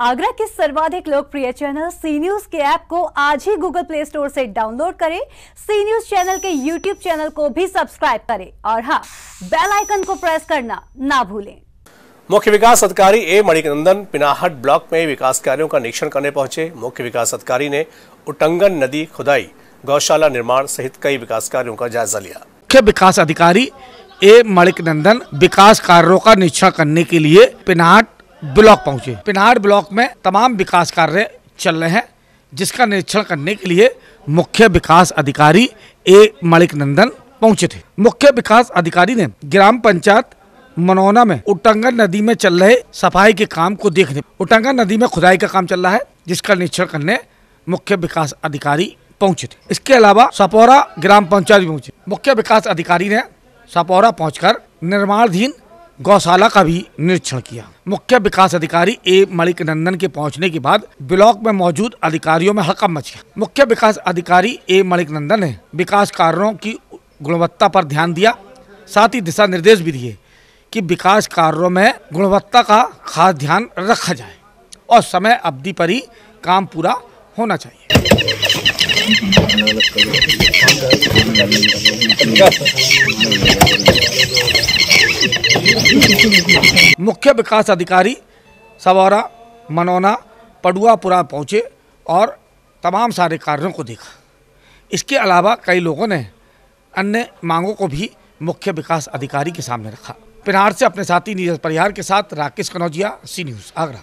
आगरा के सर्वाधिक लोकप्रिय चैनल सी न्यूज़ के ऐप को आज ही गूगल प्ले स्टोर से डाउनलोड करें। सी न्यूज़ चैनल के यूट्यूब चैनल को भी सब्सक्राइब करें। और हाँ बेल आइकन को प्रेस करना ना भूलें। मुख्य विकास अधिकारी ए मणिकनंदन पिनाहट ब्लॉक में विकास कार्यों का निरीक्षण करने पहुँचे। मुख्य विकास अधिकारी ने उटंगन नदी खुदाई गौशाला निर्माण सहित कई विकास कार्यों का जायजा लिया। मुख्य विकास अधिकारी ए मणिकनंदन विकास कार्यों का निरीक्षण करने के लिए पिनाहट ब्लॉक पहुँचे। पिनाहट ब्लॉक में तमाम विकास कार्य चल रहे हैं, जिसका निरीक्षण करने के लिए मुख्य विकास अधिकारी ए. मलिक नंदन पहुँचे थे। मुख्य विकास अधिकारी ने ग्राम पंचायत मनोना में उटंगन नदी में चल रहे सफ़ाई के काम को देखने उटंगन नदी में खुदाई का काम चल रहा है, जिसका निरीक्षण करने मुख्य विकास अधिकारी पहुँचे थे। इसके अलावा सपौरा ग्राम पंचायत भी पहुँचे। मुख्य विकास अधिकारी ने सपौरा पहुंचकर निर्माणाधीन गौशाला का भी निरीक्षण किया। मुख्य विकास अधिकारी ए. मणिक नंदन के पहुँचने के बाद ब्लॉक में मौजूद अधिकारियों में हड़कम मच गया। मुख्य विकास अधिकारी ए. मणिक नंदन ने विकास कार्यों की गुणवत्ता पर ध्यान दिया। साथ ही दिशा निर्देश भी दिए कि विकास कार्यों में गुणवत्ता का खास ध्यान रखा जाए और समय अवधि पर ही काम पूरा होना चाहिए। मुख्य विकास अधिकारी सवारा, मनोना, पडुआपुरा पहुँचे और तमाम सारे कार्यों को देखा। इसके अलावा कई लोगों ने अन्य मांगों को भी मुख्य विकास अधिकारी के सामने रखा। पिनार से अपने साथी नीरज परिहार के साथ राकेश कनौजिया, सी न्यूज़, आगरा।